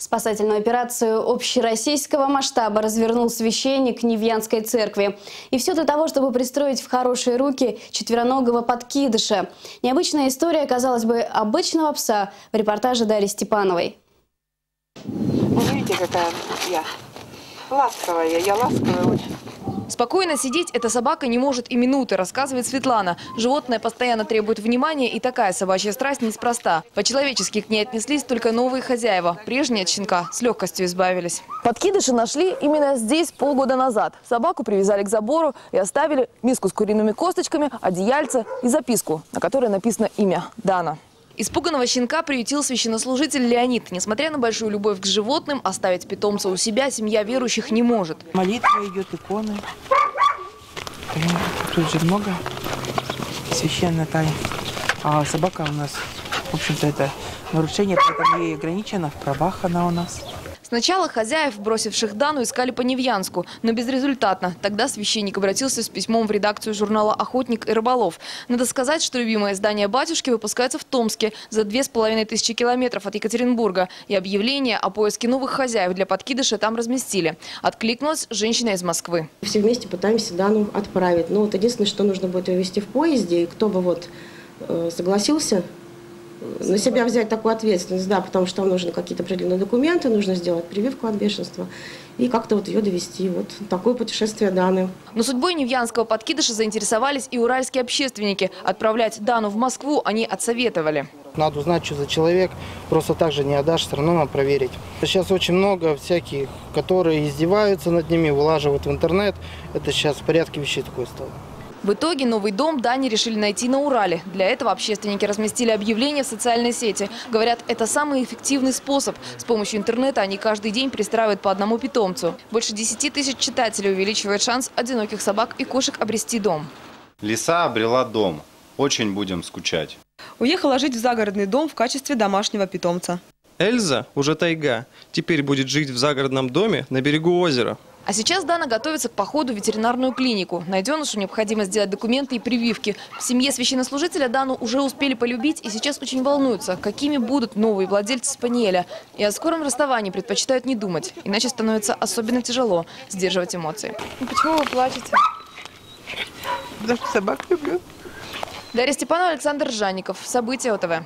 Спасательную операцию общероссийского масштаба развернул священник Невьянской церкви. И все для того, чтобы пристроить в хорошие руки четвероногого подкидыша. Необычная история, казалось бы, обычного пса в репортаже Дарьи Степановой. Вы видите, какая я ласковая, я ласковая очень. Спокойно сидеть эта собака не может и минуты, рассказывает Светлана. Животное постоянно требует внимания, и такая собачья страсть неспроста. По-человечески к ней отнеслись только новые хозяева. Прежние от щенка с легкостью избавились. Подкидыши нашли именно здесь полгода назад. Собаку привязали к забору и оставили миску с куриными косточками, одеяльце и записку, на которой написано имя – Дана. Испуганного щенка приютил священнослужитель Леонид. Несмотря на большую любовь к животным, оставить питомца у себя семья верующих не может. Молитва идет, иконы. Тут же много священная тайна. А собака у нас, в общем-то, это нарушение, поэтому ей ограничено в правах она у нас. Сначала хозяев, бросивших Дану, искали по Невьянску, но безрезультатно. Тогда священник обратился с письмом в редакцию журнала «Охотник и рыболов». Надо сказать, что любимое издание «Батюшки» выпускается в Томске за две с половиной тысячи километров от Екатеринбурга. И объявление о поиске новых хозяев для подкидыша там разместили. Откликнулась женщина из Москвы. Все вместе пытаемся Дану отправить. Ну вот единственное, что нужно будет ее в поезде, и кто бы вот э, согласился на себя взять такую ответственность, да, потому что там нужны какие-то определенные документы, нужно сделать прививку от бешенства и как-то вот ее довести. Вот такое путешествие Даны. Но судьбой невьянского подкидыша заинтересовались и уральские общественники. Отправлять Дану в Москву они отсоветовали. Надо узнать, что за человек. Просто так же не отдашь, все равно надо проверить. Сейчас очень много всяких, которые издеваются над ними, вылаживают в интернет. Это сейчас в порядке вещей такое стало. В итоге новый дом Дани решили найти на Урале. Для этого общественники разместили объявление в социальной сети. Говорят, это самый эффективный способ. С помощью интернета они каждый день пристраивают по одному питомцу. Больше 10 тысяч читателей увеличивает шанс одиноких собак и кошек обрести дом. Лиса обрела дом. Очень будем скучать. Уехала жить в загородный дом в качестве домашнего питомца. Эльза уже тайга. Теперь будет жить в загородном доме на берегу озера. А сейчас Дана готовится к походу в ветеринарную клинику. Найденышу необходимо сделать документы и прививки. В семье священнослужителя Дану уже успели полюбить и сейчас очень волнуются, какими будут новые владельцы спаниеля. И о скором расставании предпочитают не думать, иначе становится особенно тяжело сдерживать эмоции. Ну, почему вы плачете? Потому что собак люблю. Дарья Степанова, Александр Жанников. События ОТВ.